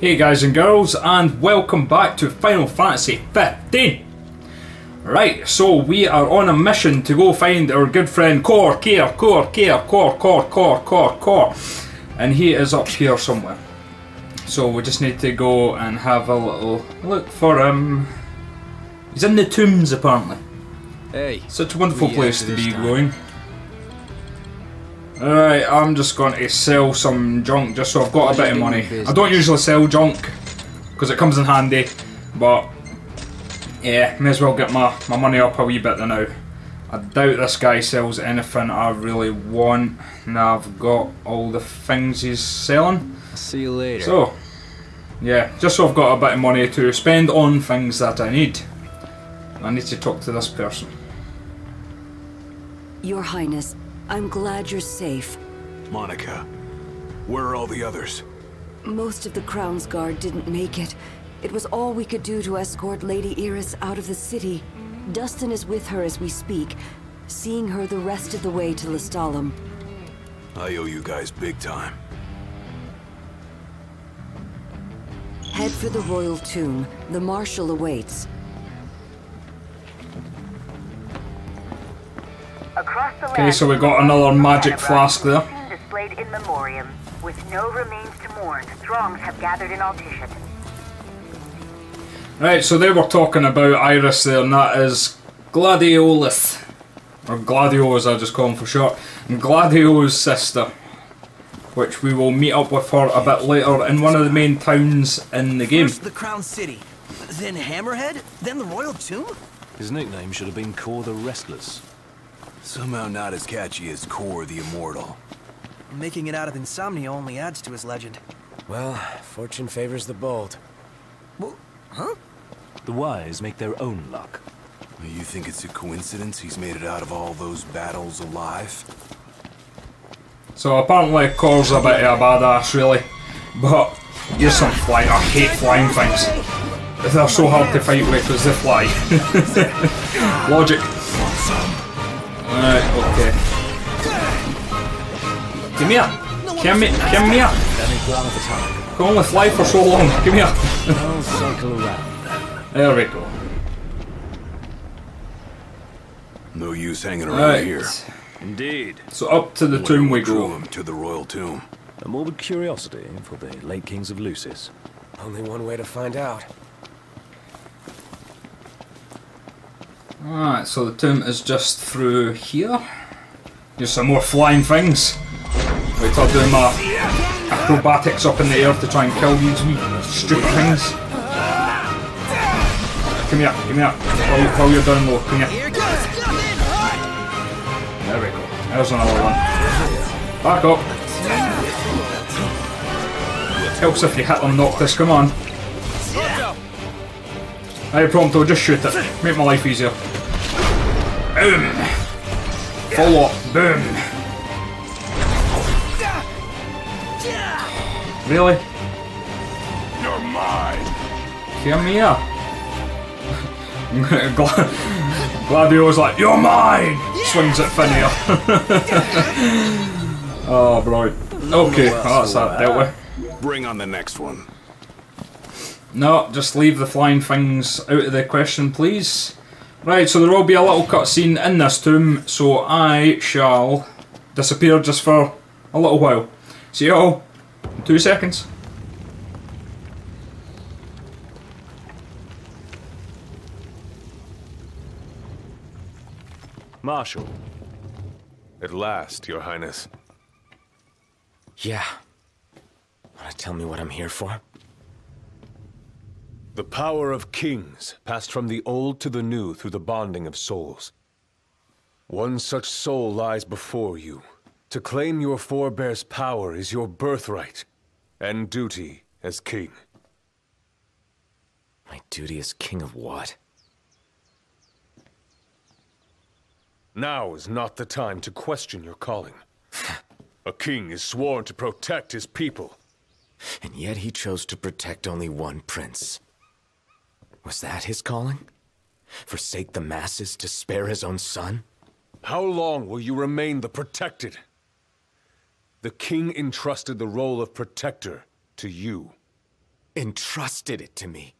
Hey guys and girls, and welcome back to Final Fantasy 15. Right, so we are on a mission to go find our good friend Cor, Kier, Cor, Kier, Cor, Cor, Cor, Cor, Cor. And he is up here somewhere. So we just need to go and have a little look for him. He's in the tombs apparently. Hey. Such a wonderful place to be time. going. Alright, I'm just going to sell some junk just so I've got a bit of money. I don't usually sell junk because it comes in handy, but yeah, may as well get my, my money up a wee bit now. I doubt this guy sells anything I really want. Now I've got all the things he's selling. See you later. So, yeah, just so I've got a bit of money to spend on things that I need. I need to talk to this person. Your Highness, I'm glad you're safe. Monica, where are all the others? Most of the Crownsguard didn't make it. It was all we could do to escort Lady Iris out of the city. Dustin is with her as we speak, seeing her the rest of the way to Lestallum. I owe you guys big time. Head for the Royal Tomb. The Marshal awaits. Okay, so we got another magic flask there. scene Displayed in memoriam, with no remains to mourn, throngs have gathered in Altishan. Right, so they were talking about Iris there, and that is Gladiolus. Or Gladio as I just call him for short. And Gladio's sister. Which we will meet up with her a bit later in one of the main towns in the game. First the Crown City, then Hammerhead, then the Royal Tomb? His nickname should have been Cor the Restless. Somehow not as catchy as Cor the Immortal. Making it out of Insomnia only adds to his legend. Well, fortune favors the bold. Well, huh? The wise make their own luck. You think it's a coincidence he's made it out of all those battles alive? So apparently Cor's a bit of a badass really. But here's some flying. I hate flying things. They're so hard to fight with because they fly. Logic. Alright, okay. Come here. Come here. Come here. Any plan of attack? Can only fly for so long. Come here. I'll around. There we go. No use hanging around Right. here. Indeed. So up to the tomb we go. him to the Royal Tomb. A morbid curiosity for the late kings of Lucis. Only one way to find out. Alright, so the tomb is just through here. There's some more flying things. Wait till I'm doing my acrobatics up in the air to try and kill these wee stupid things. Come here, come here. While, you- while you're down low, come here. There we go. There's another one. Back up. Helps if you hit them, this. come on. Hey, Prompto, just shoot it. Make my life easier. Boom! Follow up. Boom! Really? You're mine! Come here. Gla- Gladio's like, You're mine! Swings at Finia. oh, bro. Okay, well, that's that dealt with. Bring on the next one. No, just leave the flying things out of the question, please. Right, so there will be a little cutscene in this tomb, so I shall disappear just for a little while. See you all in two seconds. Marshal. At last, Your Highness. Yeah. Wanna tell me what I'm here for? The power of kings passed from the old to the new through the bonding of souls. One such soul lies before you. To claim your forebear's power is your birthright and duty as king. My duty as king of what? Now is not the time to question your calling. A king is sworn to protect his people. And yet he chose to protect only one prince. Was that his calling? Forsake the masses to spare his own son? How long will you remain the protected? The king entrusted the role of protector to you. entrusted it to me.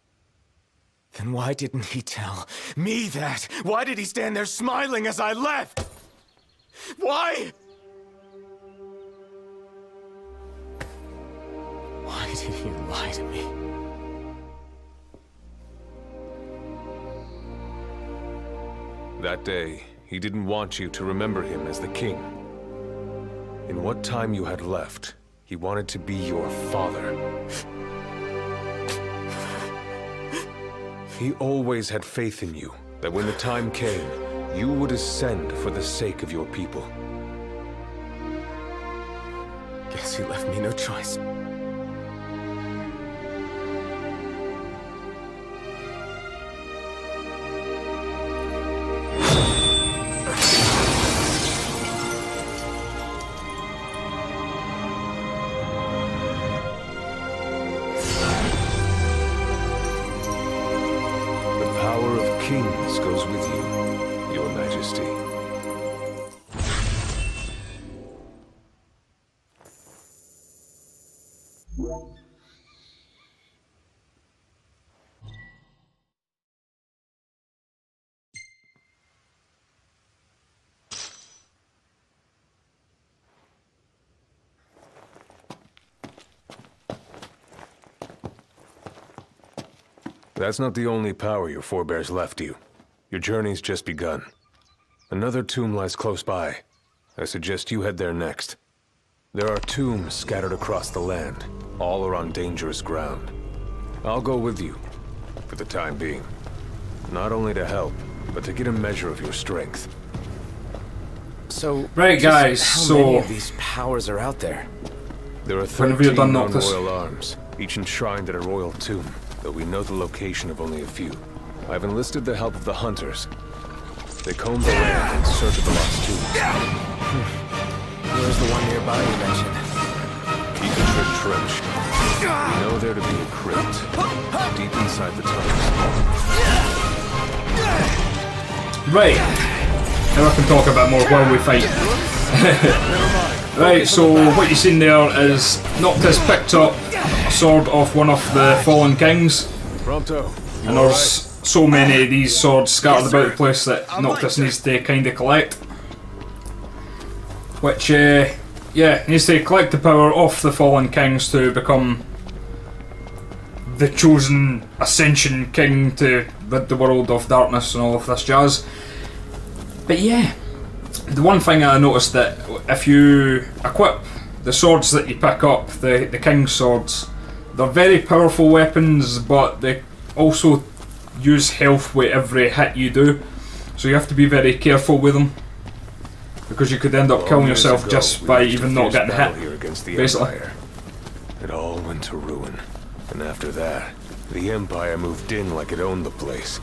Then why didn't he tell me that? Why did he stand there smiling as I left? Why? Why did he lie to me? That day, he didn't want you to remember him as the king. In what time you had left, he wanted to be your father. He always had faith in you, that when the time came, you would ascend for the sake of your people. Guess he left me no choice. That's not the only power your forebears left you. Your journey's just begun. Another tomb lies close by. I suggest you head there next. There are tombs scattered across the land. All are on dangerous ground. I'll go with you, for the time being. Not only to help, but to get a measure of your strength. So, Right, just guys, how so- many of these powers are out there? There are When have you 13 non-royal arms, each enshrined at a royal tomb, though we know the location of only a few. I've enlisted the help of the hunters. They comb the land in search of the lost tombs. Hmm. Where's the one nearby you mentioned? Keycatrich Trench. We know there to be a crypt, deep inside the tunnels. Right. Now I can talk a bit more while we fight. right, so what you've seen there is Noctis picked up a sword off one of the fallen kings, Prompto, and there's so many of these swords scattered about the place that Noctis needs to kind of collect. Which, uh, yeah, needs to collect the power off the fallen kings to become the chosen Ascension King to rid the world of darkness and all of this jazz. But yeah, the one thing I noticed that if you equip the swords that you pick up, the, the King's swords, they're very powerful weapons, but they also use health with every hit you do. So you have to be very careful with them. Because you could end up Long killing yourself ago, just by even not getting hit. Here against the basically. Empire. It all went to ruin. And after that, the Empire moved in like it owned the place.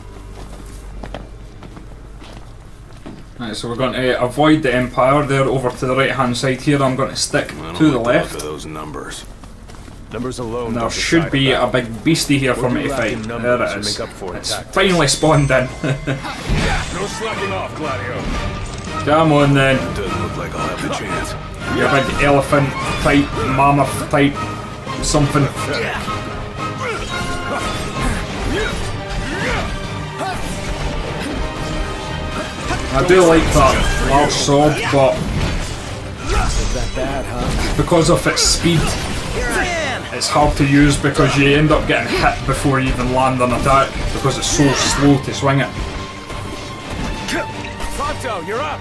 Right, so we're going to uh, avoid the Empire. They're over to the right hand side here. I'm going to stick to the like look left. of those numbers. Numbers alone. And there should be a big beastie here for me do to that fight. There numbers it make up for it It's tactics. finally spawned in. No slacking off, Gladio. Come on then, Doesn't look like I'll have the chance. you big elephant type, mammoth type, something. I do like that large sword, but That bad, huh? because of its speed, it's hard to use because you end up getting hit before you even land an attack because it's so slow to swing it. You're up.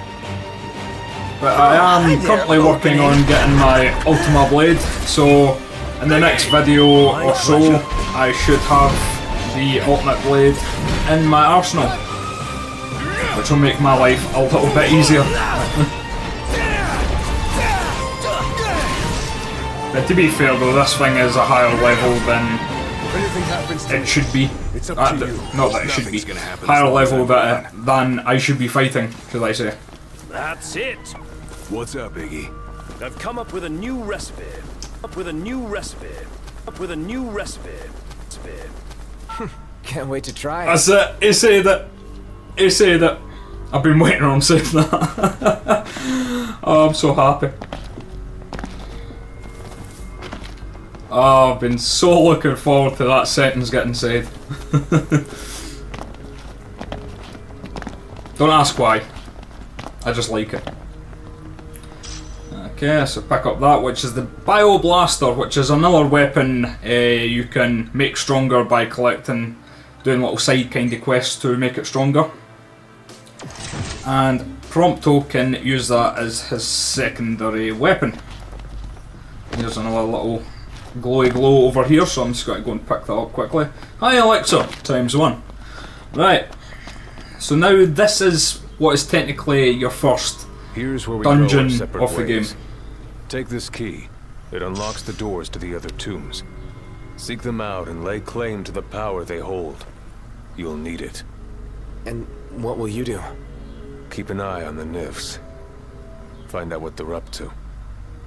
But I am currently working on getting my Ultima Blade, so in the next video or so I should have the Ultimate Blade in my arsenal. Which will make my life a little bit easier. but to be fair though, this thing is a higher level than If anything happens to it should be. It's up Uh, to th- you. Not that it should be. Nothing's gonna happen Higher as long as level I'm that, than I should be fighting, should I say. That's it. What's up, Iggy? I've come up with a new recipe. Up with a new recipe. Up with a new recipe. Recipe. Can't wait to try it. That's it. He said it. He said it. I've been waiting on saying that. oh, I'm so happy. Oh, I've been so looking forward to that sentence getting said. Don't ask why. I just like it. Okay, so pick up that, which is the Bio Blaster, which is another weapon uh, you can make stronger by collecting, doing little side kind of quests to make it stronger. And Prompto can use that as his secondary weapon. Here's another little glowy glow over here, so I'm just going to go and pick that up quickly. Hi-Elixir, times one. Right, so now this is what is technically your first Here's where we Dungeon go our of the ways. game. Take this key. It unlocks the doors to the other tombs. Seek them out and lay claim to the power they hold. You'll need it. And what will you do? Keep an eye on the Nifs. Find out what they're up to.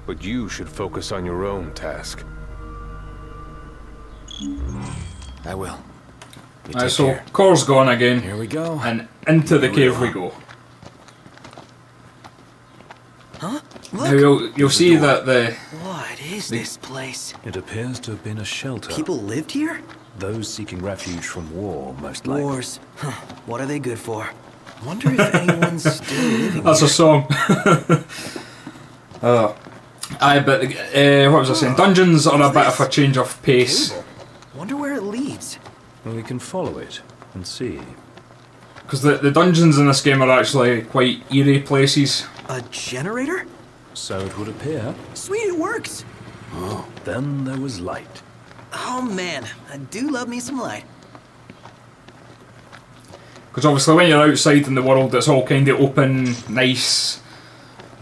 But you should focus on your own task. I will. You Right, take so care. Cor's gone again, Here we go. and into the cave we go. Huh? Now Look! you'll, you'll see that the What is this place? It appears to have been a shelter. People lived here? Those seeking refuge from war, most likely. Wars. Huh. What are they good for? Wonder if anyone's still living That's here. a song. uh, aye, but uh, what was I saying? Dungeons are a bit of a change of pace Cable. Wonder where it leads. Well, we can follow it and see. because the, the dungeons in this game are actually quite eerie places. A generator? So it would appear. Sweet, it works. Oh. Then there was light. Oh man, I do love me some light. Because obviously, when you're outside in the world, it's all kind of open, nice,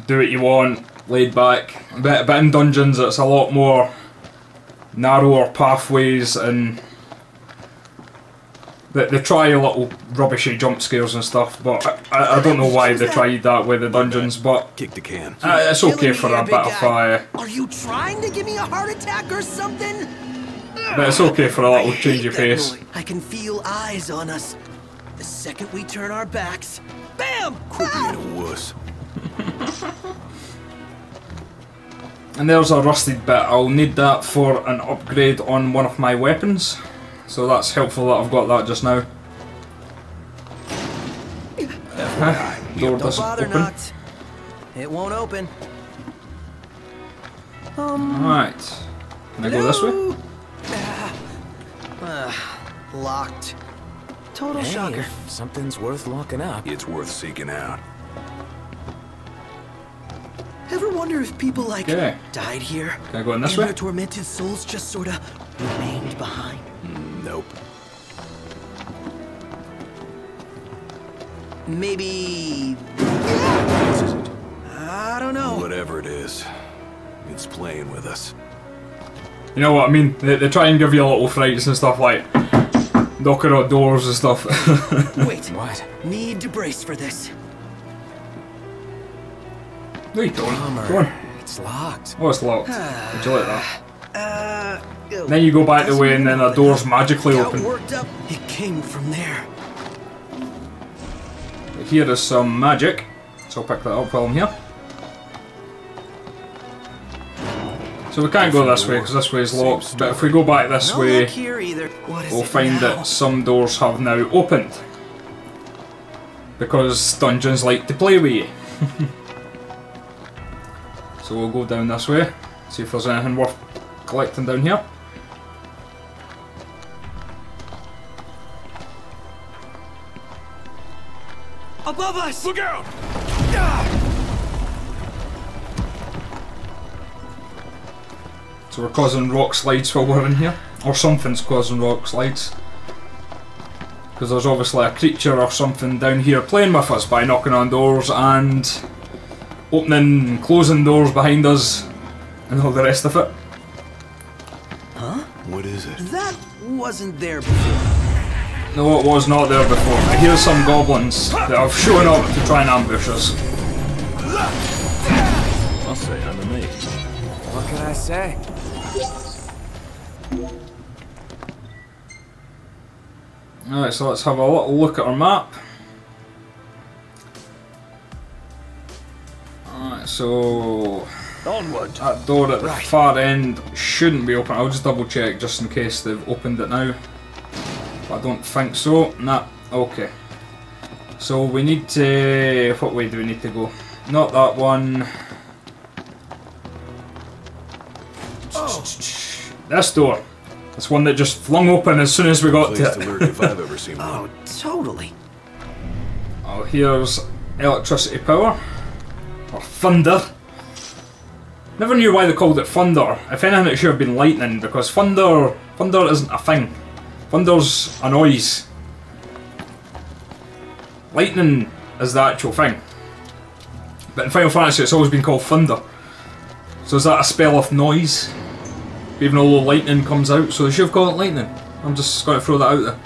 do what you want, laid back. But, but in dungeons, it's a lot more narrower pathways and. They, they try a little rubbishy jump scares and stuff, but I, I don't know why they tried that with the dungeons, but Kick the can. uh, it's okay for a you bit of guy. uh, Are you trying to give me a heart attack or something? but it's okay for a I little hate change of pace. I can feel eyes on us. The second we turn our backs, bam! Quit being a wuss. And there's a rusted bit. I'll need that for an upgrade on one of my weapons. So that's helpful that I've got that just now. Door doesn't bother, open. Noct. It won't open. Right. Can I go this way? Ah, locked. Total Hey, shocker. something's worth locking up. It's worth seeking out. Ever wonder if people like Okay. died here? Can I go in this and way? their tormented souls just sorta remained behind? Hmm, nope. Maybe This is it. I don't know. Whatever it is, it's playing with us. You know what I mean? They, they try and give you a little frights and stuff like knocking on doors and stuff. Wait, What? need to brace for this. no, you don't. Bummer. Go on. It's locked. Oh, it's locked. Would you like that? Uh, oh, Then you go back the way and then the door's matter. magically Got open. worked up. It came from there. Here is some magic. So I'll pick that up while I'm here. So we can't go this way because this way is locked. But if we go back this no way, luck here either. What is we'll find that some doors have now opened. Because dungeons like to play with you. so we'll go down this way, see if there's anything worth collecting down here. above us. Look out! Ah! So we're causing rock slides while we're in here. Or something's causing rock slides. Because there's obviously a creature or something down here playing with us by knocking on doors and opening and closing doors behind us and all the rest of it. Huh? What is it? That wasn't there before. No, it was not there before. I hear some goblins that have shown up to try and ambush us. I'll say I'm amazed. What can I say? Alright, so let's have a little look at our map. Alright, so Onward. That door at the far end shouldn't be open. I'll just double check just in case they've opened it now. But I don't think so. Nah, okay. So we need to... What way do we need to go? Not that one. Oh. This door. This one that just flung open as soon as we got Place to to it. if I've ever seen one. Oh, totally. Oh, here's electricity power. Or thunder. Never knew why they called it thunder. If anything, it should have been lightning because thunder, thunder isn't a thing. Thunder's a noise. Lightning is the actual thing. But in Final Fantasy, it's always been called thunder. So is that a spell of noise? Even though lightning comes out, so they should have called it lightning. I'm just going to throw that out there.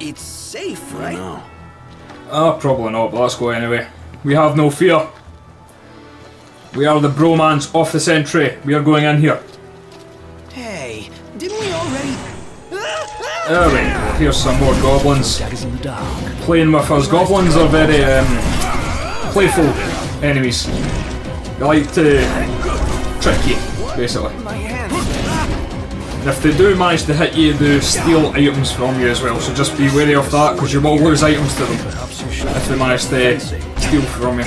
It's safe, right? No. Ah, probably not, but let's go anyway. We have no fear. We are the bromance of the century. We are going in here. Hey, didn't we already? There we go. Here's some more goblins. Daggers in the dark. Playing with us. Goblins are very um, playful enemies. They like to trick you, basically. And if they do manage to hit you, they steal items from you as well. So just be wary of that, because you will lose items to them if they manage to steal from you.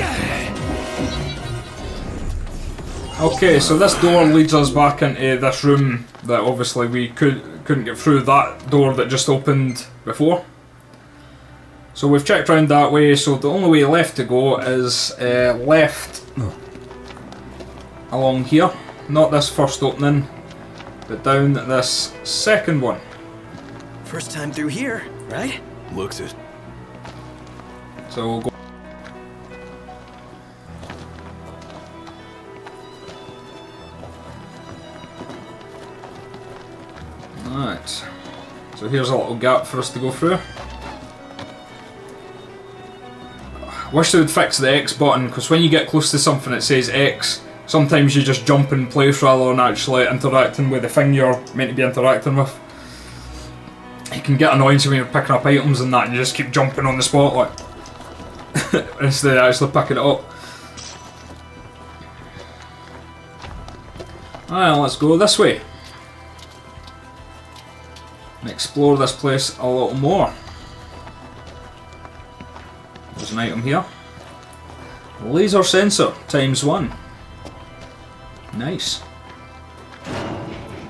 Okay, so this door leads us back into this room that obviously we could couldn't get through that door that just opened before. So we've checked around that way. So the only way left to go is uh, left along here, not this first opening, but down this second one. First time through here, right? Looks it. So we'll go. Alright. So here's a little gap for us to go through. Wish they would fix the X button because when you get close to something it says X, sometimes you just jump in place rather than actually interacting with the thing you're meant to be interacting with. It can get annoying when you're picking up items and that and you just keep jumping on the spot like instead of actually picking it up. Alright, let's go this way. And explore this place a little more. There's an item here. Laser sensor times one. Nice.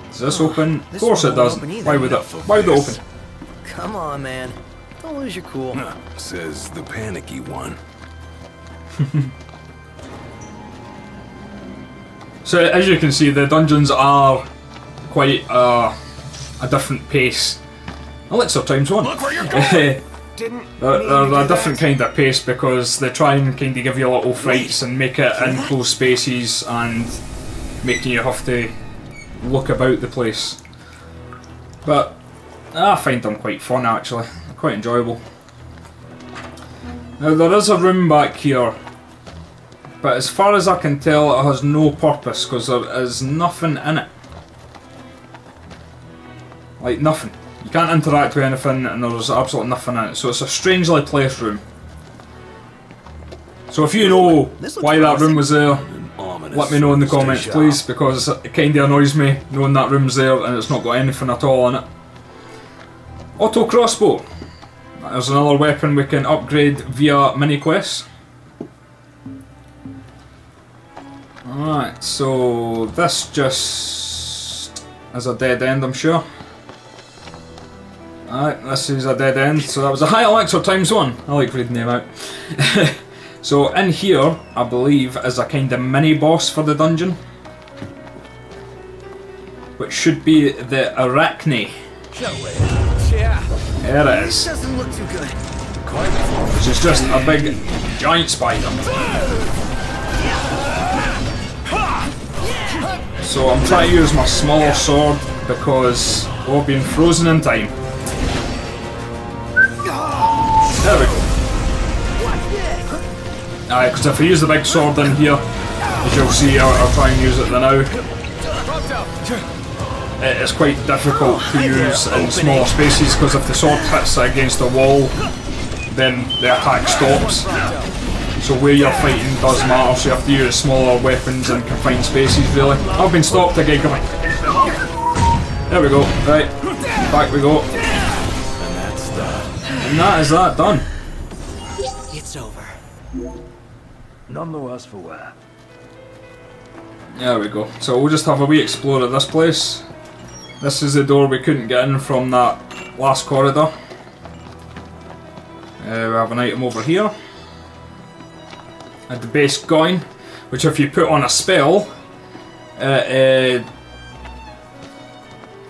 Does this open? Of course it doesn't. either. Why would it? Why would it open? Come on, man. Don't lose your cool. Says the panicky one. So as you can see, the dungeons are quite uh, a different pace. Elixir times one. Look where you're they're, Didn't. they're mean to a different that. kind of pace because they try and kind of give you little frights and make it in close spaces and making you have to look about the place. But I find them quite fun actually. They're quite enjoyable. Now there is a room back here but as far as I can tell, it has no purpose because there is nothing in it. Like nothing. You can't interact with anything, and there's absolutely nothing in it. So it's a strangely placed room. So if you know why that room was there, let me know in the comments, please, because it kind of annoys me knowing that room's there and it's not got anything at all in it. Auto crossbow. There's another weapon we can upgrade via mini quests. Alright, so this just is a dead end, I'm sure. Alright, this is a dead end, so that was a high elixir times one. I like reading them out. so in here, I believe, is a kind of mini boss for the dungeon. Which should be the Arachne. Yeah. There it is. Doesn't look too good. Which is just a big giant spider. So I'm trying to use my smaller sword because we're being frozen in time. There we go. Aye, because if I use the big sword in here, as you'll see, I'll, I'll try and use it now. It is quite difficult to use in smaller spaces because if the sword hits against a wall, then the attack stops. So where you're fighting does matter, so you have to use smaller weapons in confined spaces really. I've been stopped again, come on. There we go, right. Back we go. And that's that. And that is that done. It's over. None the worse for wear. There we go. So we'll just have a wee explore of this place. This is the door we couldn't get in from that last corridor. Uh, we have an item over here. At the debased coin, which if you put on a spell, uh, uh,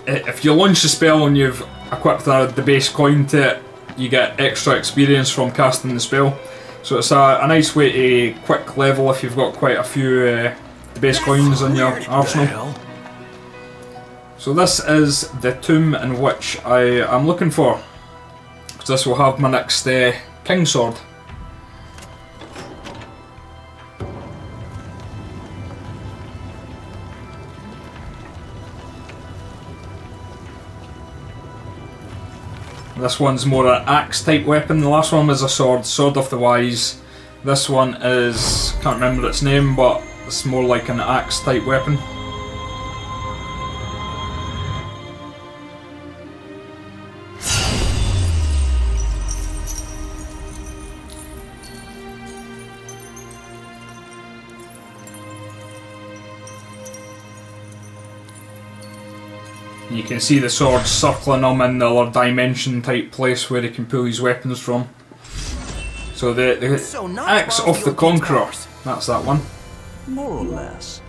if you launch the spell and you've equipped the debased coin to it, you get extra experience from casting the spell. So it's a, a nice way to quick level if you've got quite a few uh, debased coins in your arsenal. So this is the tomb in which I am looking for. 'Cause this will have my next uh, king sword. This one's more an axe type weapon. The last one was a sword, sword of the wise. This one is can't remember its name, but it's more like an axe type weapon. You can see the sword circling him in the other dimension type place where he can pull his weapons from. So the, the So axe of the conqueror. That's that one. More or less.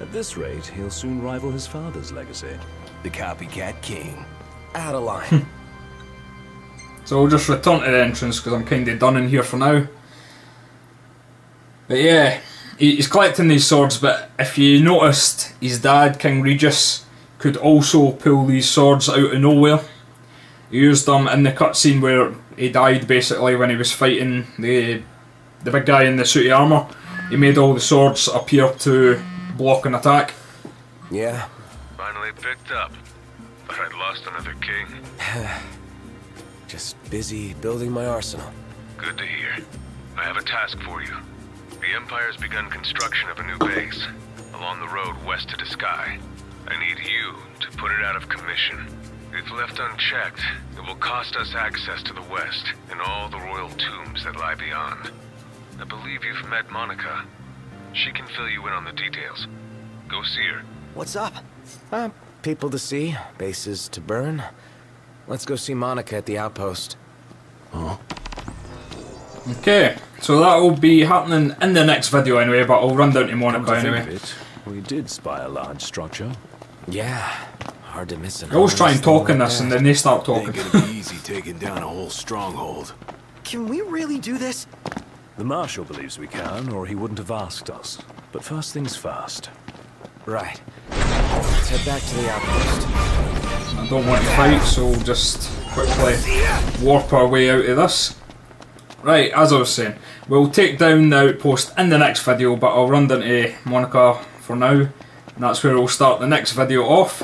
At this rate, he'll soon rival his father's legacy. The copycat king. Out of line. So we'll just return to the entrance because I'm kind of done in here for now. But yeah, he's collecting these swords. But if you noticed, his dad, King Regis, could also pull these swords out of nowhere. He used them in the cutscene where he died, basically when he was fighting the the big guy in the suit of armor. He made all the swords appear to block an attack. yeah. Finally picked up. But I'd lost another king. Just busy building my arsenal. Good to hear. I have a task for you. The Empire's begun construction of a new base along the road west to the sky. I need you to put it out of commission. If left unchecked, it will cost us access to the west and all the royal tombs that lie beyond. I believe you've met Monica. She can fill you in on the details. Go see her. What's up? Uh, people to see, bases to burn. Let's go see Monica at the outpost. Okay, so that will be happening in the next video anyway, but I'll run down to Come Monaco to think anyway. it, we did spy a large structure. Yeah. Hard to miss an I always try and talk in like this that. and then they start talking. Ain't gonna be easy taking down a whole stronghold. Can we really do this? The Marshal believes we can, or he wouldn't have asked us. But first things first. Right. Let's head back to the outpost. I don't want to fight, so we'll just quickly warp our way out of this. Right, as I was saying, we'll take down the outpost in the next video, but I'll run down to Monaco for now. And that's where we'll start the next video off.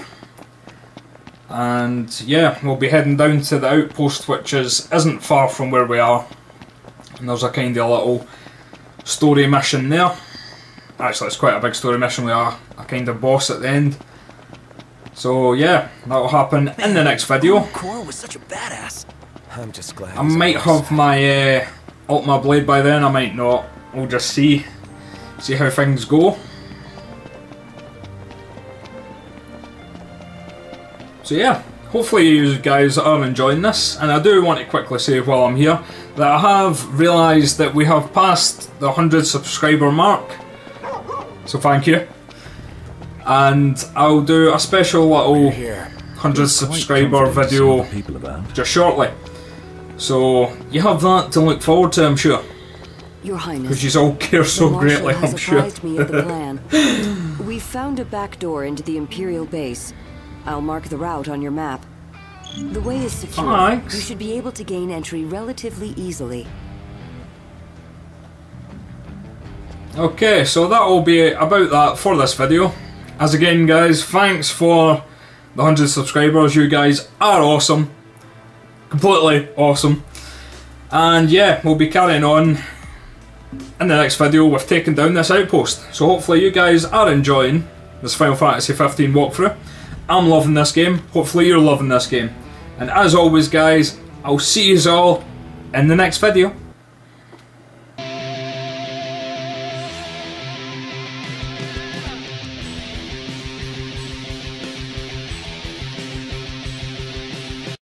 And yeah, we'll be heading down to the outpost, which is isn't far from where we are. And there's a kind of little story mission there. Actually, it's quite a big story mission with a, a kind of boss at the end. So yeah, that'll happen in the next video. Cor was such a badass. I'm just glad. I might ours. have my uh, Ultima Blade by then, I might not. We'll just see. See how things go. So yeah, hopefully you guys are enjoying this, and I do want to quickly say while I'm here that I have realised that we have passed the 100 subscriber mark. So thank you. And I'll do a special little 100 subscriber Comforting to see video the People about. just shortly. So you have that to look forward to, I'm sure, Your Highness. because you all care so greatly, I'm sure. me of the plan. we found a back door into the Imperial base. I'll mark the route on your map. The way is secure. Thanks. You should be able to gain entry relatively easily. Okay, so that will be about that for this video. As again, guys, thanks for the 100 subscribers. You guys are awesome. Completely awesome. And yeah, we'll be carrying on in the next video we've taken down this outpost. So hopefully you guys are enjoying this Final Fantasy 15 walkthrough. I'm loving this game. Hopefully you're loving this game. And as always guys, I'll see you all in the next video.